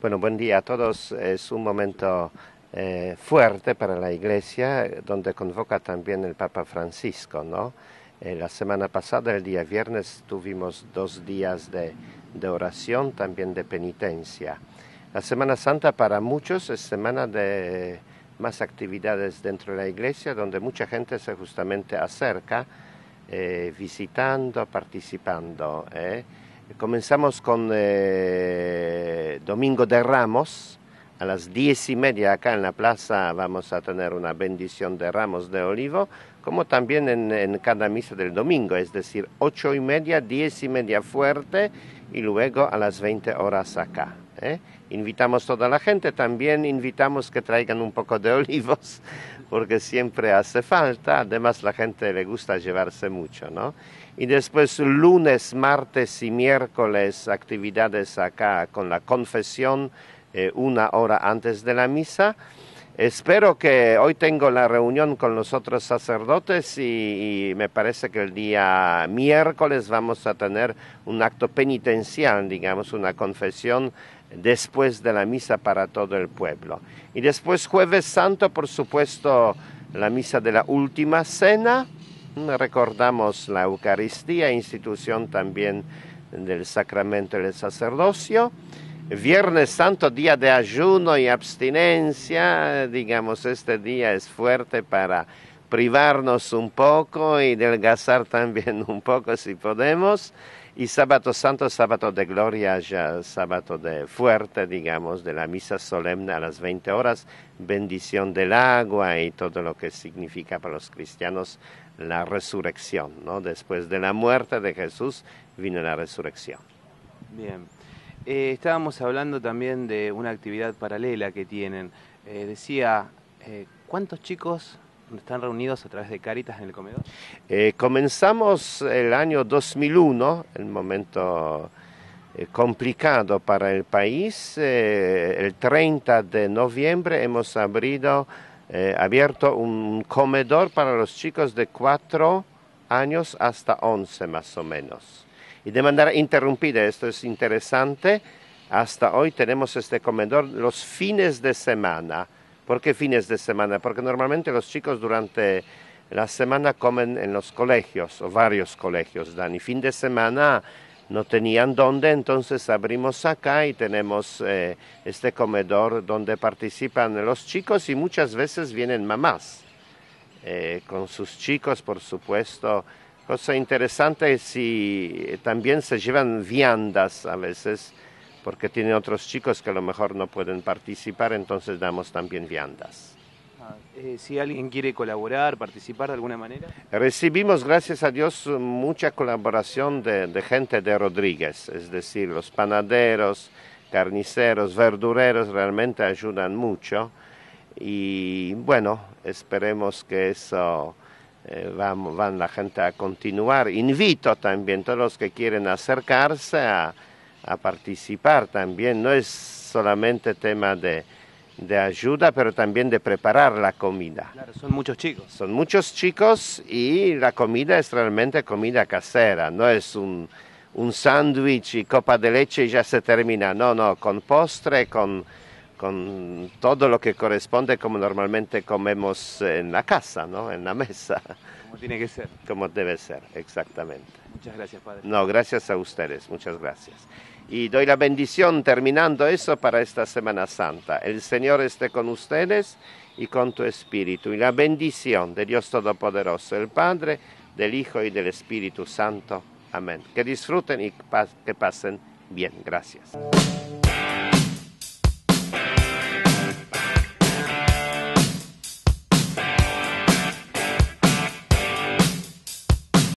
Bueno, buen día a todos. Es un momento eh, fuerte para la Iglesia, donde convoca también el Papa Francisco, ¿no? Eh, la semana pasada, el día viernes, tuvimos dos días de, oración, también de penitencia. La Semana Santa para muchos es semana de más actividades dentro de la Iglesia, donde mucha gente se justamente acerca, eh, visitando, participando. Comenzamos con eh, Domingo de Ramos. A las diez y media acá en la plaza vamos a tener una bendición de ramos de olivo, como también en, cada misa del domingo, es decir, ocho y media, diez y media fuerte y luego a las 20 horas acá. ¿Eh? Invitamos toda la gente, también invitamos que traigan un poco de olivos, porque siempre hace falta, además la gente le gusta llevarse mucho, ¿no? Y después lunes, martes y miércoles actividades acá con la confesión eh, una hora antes de la misa. Espero que hoy tengo la reunión con los otros sacerdotes y, me parece que el día miércoles vamos a tener un acto penitencial, digamos, una confesión después de la misa para todo el pueblo. Y después jueves santo, por supuesto, la misa de la última cena recordamos la Eucaristía, institución también del sacramento del sacerdocio. Viernes Santo, día de ayuno y abstinencia, digamos, este día es fuerte para privarnos un poco y delgazar también un poco si podemos. Y sábado santo, sábado de gloria, ya sábado de fuerte, digamos, de la misa solemne a las 20 horas, bendición del agua y todo lo que significa para los cristianos la resurrección, ¿no? Después de la muerte de Jesús vino la resurrección. Bien. Eh, estábamos hablando también de una actividad paralela que tienen. Eh, decía, eh, ¿cuántos chicos están reunidos a través de Caritas en el comedor? comenzamos el año 2001, el momento complicado para el país. el 30 de noviembre hemos abrido eh, abierto un comedor para los chicos de 4 años hasta 11 más o menos. Y de manera interrumpida, esto es interesante, hasta hoy tenemos este comedor los fines de semana. ¿Por qué fines de semana? Porque normalmente los chicos durante la semana comen en los colegios o varios colegios dan y fin de semana no tenían dónde, entonces abrimos acá y tenemos eh, este comedor donde participan los chicos y muchas veces vienen mamás eh, con sus chicos, por supuesto. Cosa interesante es si también se llevan viandas a veces, porque tienen otros chicos que a lo mejor no pueden participar, entonces damos también viandas. Eh, si alguien quiere colaborar, participar de alguna manera. Recibimos, gracias a Dios, mucha colaboración de, gente de Rodríguez, es decir, los panaderos, carniceros, verdureros realmente ayudan mucho y bueno, esperemos que eso eh, van, la gente a continuar. Invito también a todos los que quieren acercarse a participar también, no es solamente tema de de ayuda, pero también de preparar la comida. Claro, son muchos chicos. Son muchos chicos y la comida es realmente comida casera, no es un, un sándwich y copa de leche y ya se termina, no, no, con postre, con, con todo lo que corresponde como normalmente comemos en la casa, ¿no? en la mesa. Como tiene que ser. Como debe ser, exactamente. Muchas gracias, Padre. No, gracias a ustedes, muchas gracias y doy la bendición terminando eso para esta Semana Santa. El Señor esté con ustedes y con tu espíritu. Y la bendición de Dios Todopoderoso, el Padre, del Hijo y del Espíritu Santo. Amén. Que disfruten y que pasen bien. Gracias.